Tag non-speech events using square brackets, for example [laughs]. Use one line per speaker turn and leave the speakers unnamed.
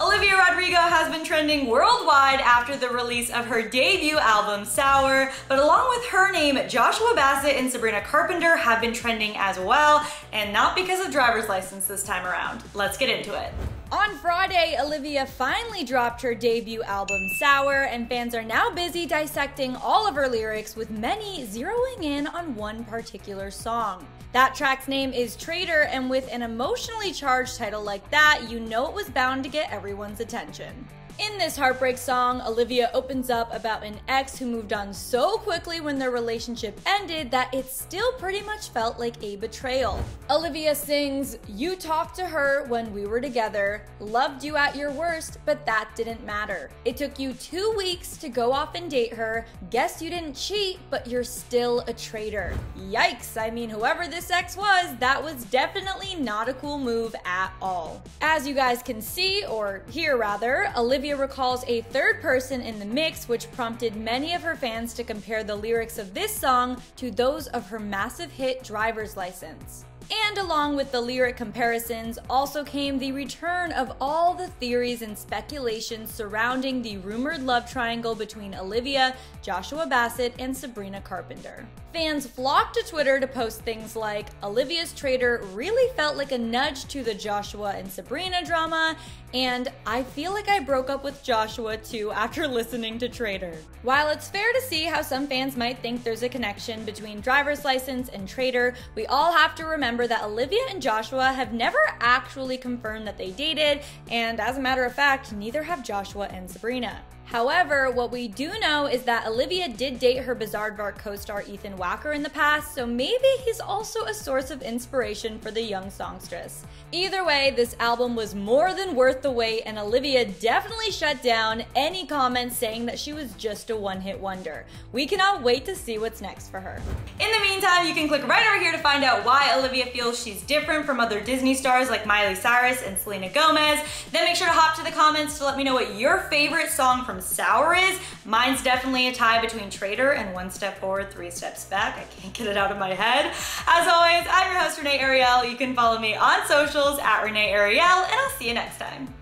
Olivia Rodrigo has been trending worldwide after the release of her debut album, Sour, but along with her name, Joshua Bassett and Sabrina Carpenter have been trending as well, and not because of driver's license this time around. Let's get into it. On Friday, Olivia finally dropped her debut album, Sour, and fans are now busy dissecting all of her lyrics, with many zeroing in on one particular song. That track's name is Traitor, and with an emotionally charged title like that, you know it was bound to get everyone's attention. In this heartbreak song, Olivia opens up about an ex who moved on so quickly when their relationship ended that it still pretty much felt like a betrayal. Olivia sings, You talked to her when we were together, loved you at your worst, but that didn't matter. It took you two weeks to go off and date her. Guess you didn't cheat, but you're still a traitor. Yikes, I mean, whoever this ex was, that was definitely not a cool move at all. As you guys can see, or hear rather, Olivia Recalls a third person in the mix, which prompted many of her fans to compare the lyrics of this song to those of her massive hit Driver's License. And along with the lyric comparisons, also came the return of all the theories and speculations surrounding the rumored love triangle between Olivia, Joshua Bassett, and Sabrina Carpenter. Fans flocked to Twitter to post things like Olivia's traitor really felt like a nudge to the Joshua and Sabrina drama, and I feel like I broke up with Joshua too after [laughs] listening to Traitor. While it's fair to see how some fans might think there's a connection between driver's license and Traitor, we all have to remember that Olivia and Joshua have never actually confirmed that they dated, and as a matter of fact, neither have Joshua and Sabrina. However, what we do know is that Olivia did date her Bizaardvark co-star Ethan Wacker in the past, so maybe he's also a source of inspiration for the young songstress. Either way, this album was more than worth the wait, and Olivia definitely shut down any comments saying that she was just a one-hit wonder. We cannot wait to see what's next for her. In the meantime, you can click right over here to find out why Olivia feels she's different from other Disney stars like Miley Cyrus and Selena Gomez. Then make sure to hop to the comments to let me know what your favorite song from sour is. Mine's definitely a tie between Traitor and One Step Forward, Three Steps Back. I can't get it out of my head. As always, I'm your host, Renee Ariel. You can follow me on socials at Renee Ariel, and I'll see you next time.